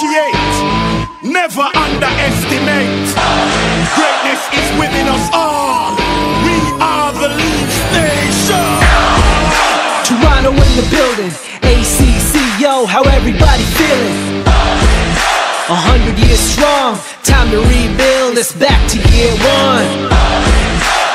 appreciate, never underestimate. Greatness is within us all. We are the Leafs Nation. Toronto in the building, ACC, yo, how everybody feeling? A hundred years strong, time to rebuild, it's back to year one.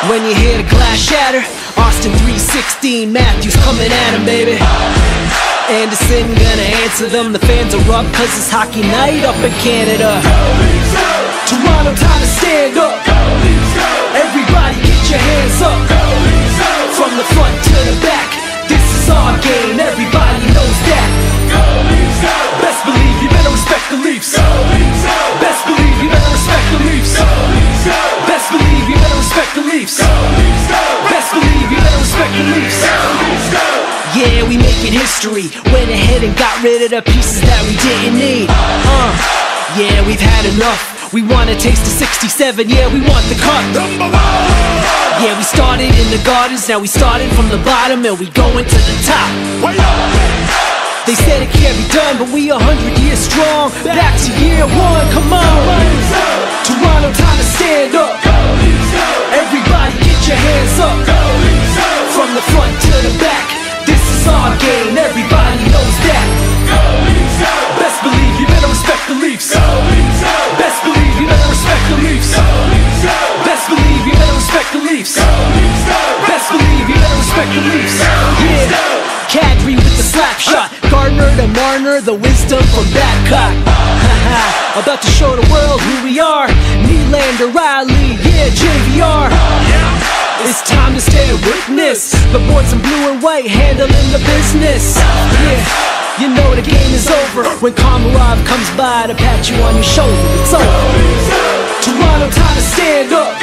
When you hear the glass shatter, Austin 316, Matthews coming at him, baby. Andersen gonna answer them, the fans are up cause it's hockey night up in Canada. Go Leafs, go! Toronto, time to stand up. Go Leafs, go! Everybody get your hands up. Go Leafs, go! From the front to the back, this is our game, everybody knows that. Go Leafs, go! Best believe you better respect the Leafs. Go Leafs, go! Best believe you better respect the Leafs. Go Leafs, go! Best believe you better respect the Leafs. Go Leafs, go! Best believe you better respect the Leafs. Yeah, we making history. Went ahead and got rid of the pieces that we didn't need. Uh, yeah, we've had enough. We want a taste of 67. Yeah, we want the cup. Yeah, we started in the gardens. Now we started from the bottom and we going to the top. They said it can't be done, but we a hundred years strong. Back to year one, come on. Respect the Leafs. Yeah. Kadri with the slap shot. Gardiner to Marner, the wisdom from Babcock. About to show the world who we are. Nylander, Rielly, yeah, JVR. It's time to stand witness. The boys in blue and white handling the business. Yeah, you know the game is over when Komarov comes by to pat you on your shoulder. It's over. Toronto, time to stand up.